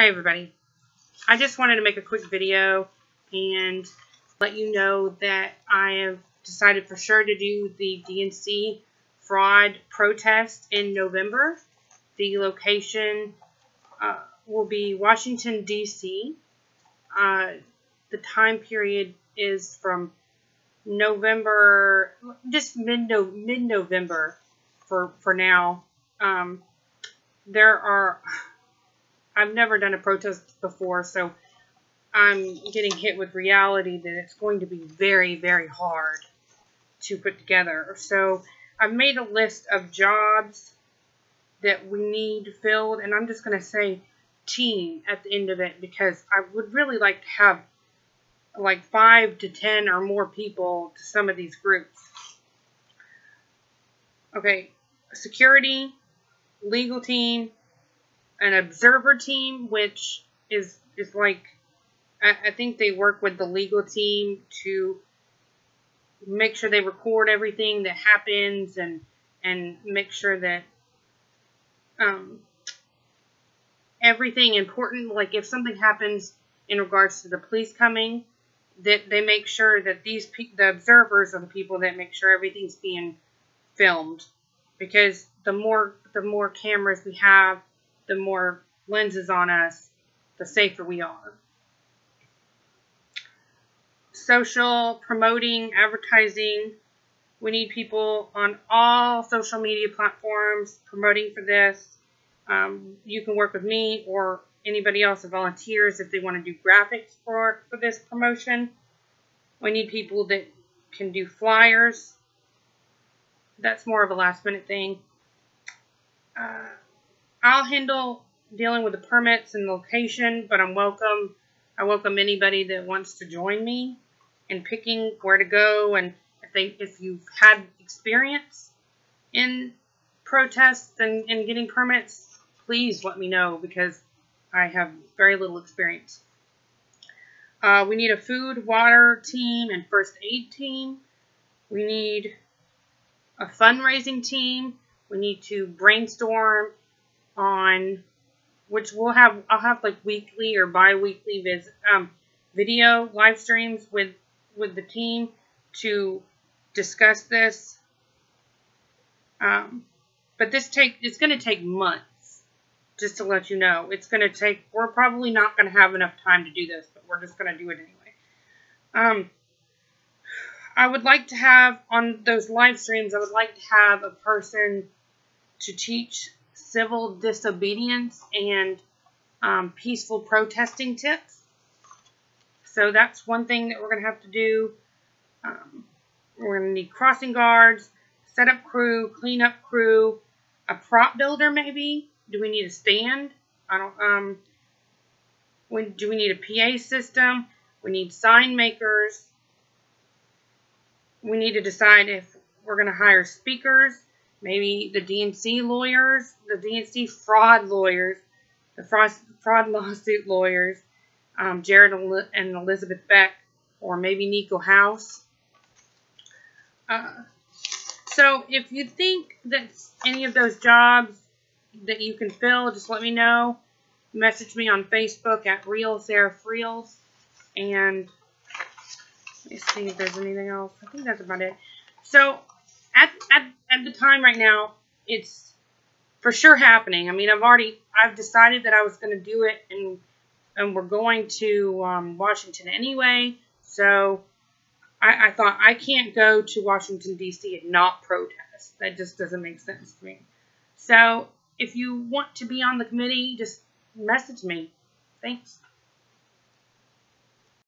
Hi everybody. I just wanted to make a quick video and let you know that I have decided for sure to do the DNC fraud protest in November. The location uh, will be Washington, D.C. Uh, the time period is from November, just mid-November for, for now. Um, there are I've never done a protest before, so I'm getting hit with reality that it's going to be very, very hard to put together. So I've made a list of jobs that we need filled, and I'm just going to say team at the end of it because I would really like to have like five to ten or more people to some of these groups. Okay, security, legal team, an observer team, which is is like I, I think they work with the legal team to make sure they record everything that happens and and make sure that um, everything important, like if something happens in regards to the police coming, that they make sure that these the observers are the people that make sure everything's being filmed, because the more the more cameras we have, the more lenses on us, the safer we are. Social, promoting, advertising. We need people on all social media platforms promoting for this. Um, you can work with me or anybody else that volunteers if they want to do graphics for, for this promotion. We need people that can do flyers. That's more of a last minute thing. Uh, I'll handle dealing with the permits and location, but I'm welcome. I welcome anybody that wants to join me in picking where to go and if they if you've had experience in protests and, and getting permits, please let me know because I have very little experience. Uh, we need a food, water team, and first aid team. We need a fundraising team. We need to brainstorm on which we'll have I'll have like weekly or bi-weekly um, video live streams with with the team to discuss this. Um, but this take it's going to take months. Just to let you know, it's going to take. We're probably not going to have enough time to do this, but we're just going to do it anyway. Um, I would like to have on those live streams. I would like to have a person to teach civil disobedience and um, peaceful protesting tips. So that's one thing that we're going to have to do. Um, we're going to need crossing guards, setup crew, cleanup crew, a prop builder maybe. Do we need a stand? I don't. Um. When do we need a PA system? We need sign makers. We need to decide if we're going to hire speakers maybe the DNC lawyers, the DNC fraud lawyers, the fraud, fraud lawsuit lawyers, um, Jared and Elizabeth Beck, or maybe Nico House. Uh, so if you think that any of those jobs that you can fill, just let me know. Message me on Facebook at Real Sarah Freels. And let me see if there's anything else. I think that's about it. So at, at, at the time right now, it's for sure happening. I mean, I've already, I've decided that I was going to do it and, and we're going to um, Washington anyway. So I, I thought I can't go to Washington, D.C. and not protest. That just doesn't make sense to me. So if you want to be on the committee, just message me. Thanks.